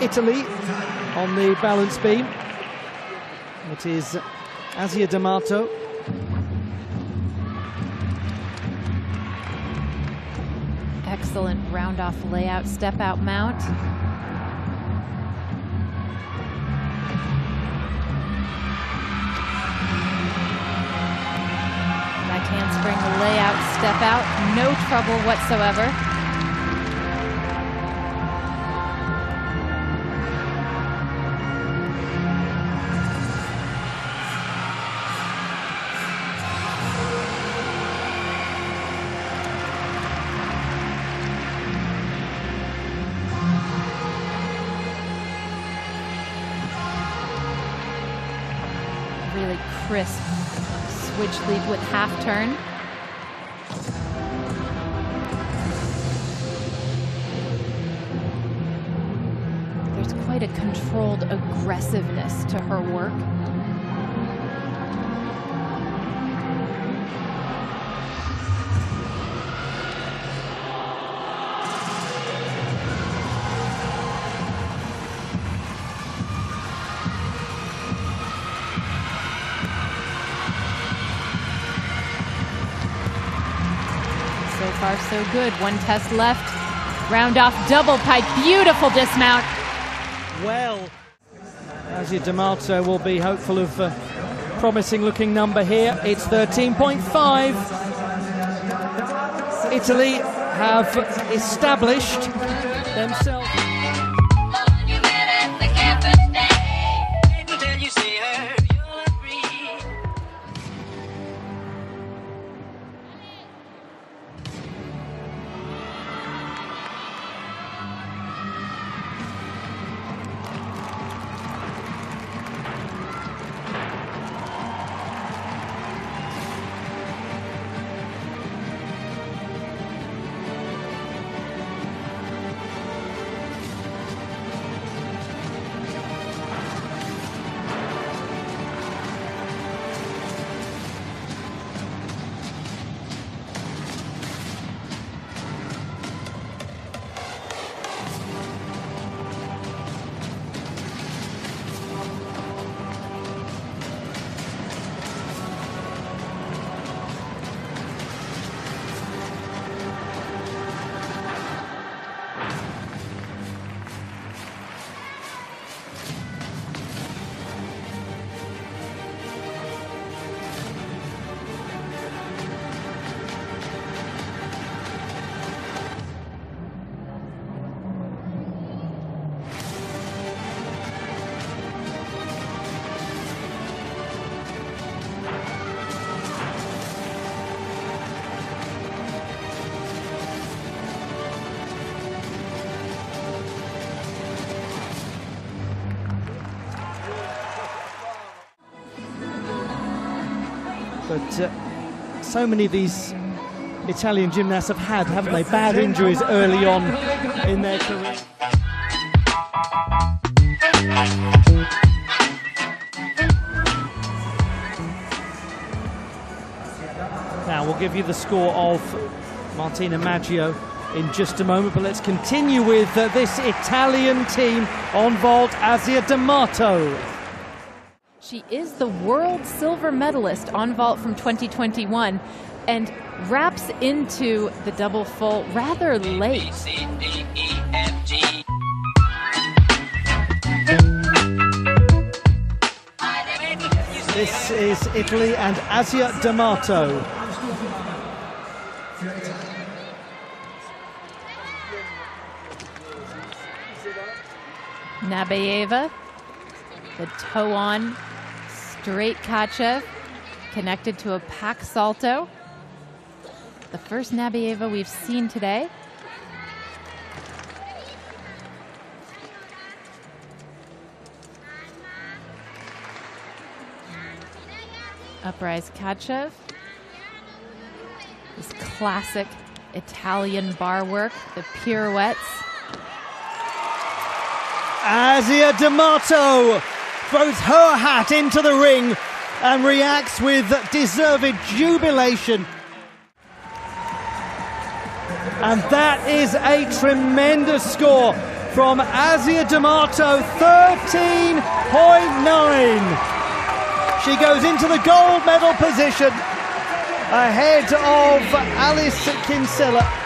Italy on the balance beam. It is Asia D'Amato. Excellent round off layout, step out mount. Back handspring layout, step out, no trouble whatsoever. Really crisp switch leap with half turn. There's quite a controlled aggressiveness to her work. Far, so good. One test left. Round off double pike. Beautiful dismount. Well, Asia D'Amato will be hopeful of a promising looking number here. It's 13.5. Italy have established themselves. But uh, so many of these Italian gymnasts have had, haven't they, bad injuries early on in their career. Now we'll give you the score of Martina Maggio in just a moment, but let's continue with uh, this Italian team on vault, Asia D'Amato. She is the world silver medalist on vault from 2021 and wraps into the double full rather late. This is Italy and Asia D'Amato. Nabieva, the toe on, straight Tkachev, connected to a Pak salto. The first Nabieva we've seen today. Uprise Tkachev. This classic Italian bar work, the pirouettes. Asia D'Amato throws her hat into the ring and reacts with deserved jubilation. And that is a tremendous score from Asia D'Amato, 13.9. She goes into the gold medal position ahead of Alice Kinsella.